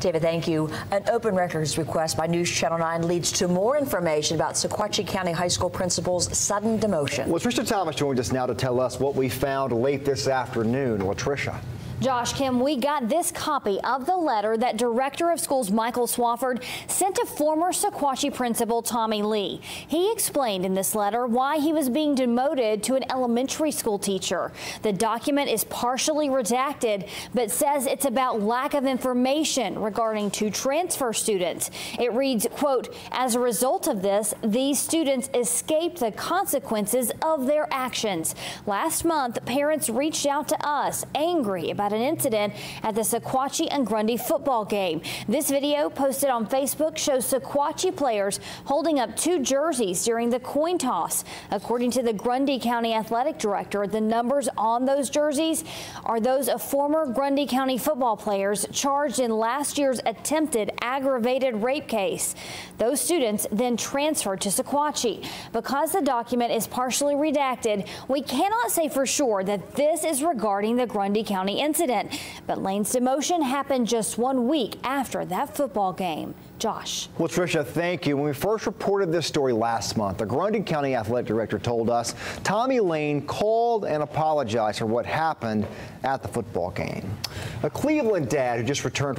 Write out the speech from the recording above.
David, thank you. An open records request by News Channel 9 leads to more information about Sequatchie County High School principal's sudden demotion. Well, Tricia Thomas joins us now to tell us what we found late this afternoon. Latricia. Josh, Kim, we got this copy of the letter that Director of Schools Michael Swafford sent to former Sequatchie principal Tommy Layne. He explained in this letter why he was being demoted to an elementary school teacher. The document is partially redacted, but says it's about lack of information regarding two transfer students. It reads, quote, as a result of this, these students escaped the consequences of their actions. Last month, parents reached out to us angry about about an incident at the Sequatchie and Grundy football game. This video posted on Facebook shows Sequatchie players holding up two jerseys during the coin toss. According to the Grundy County Athletic Director, the numbers on those jerseys are those of former Grundy County football players charged in last year's attempted aggravated rape case. Those students then transferred to Sequatchie. Because the document is partially redacted, we cannot say for sure that this is regarding the Grundy County incident incident. But Layne's demotion happened just one week after that football game. Josh. Well, Tricia, thank you. When we first reported this story last month, the Grundy County Athletic Director told us Tommy Layne called and apologized for what happened at the football game. A Cleveland dad who just returned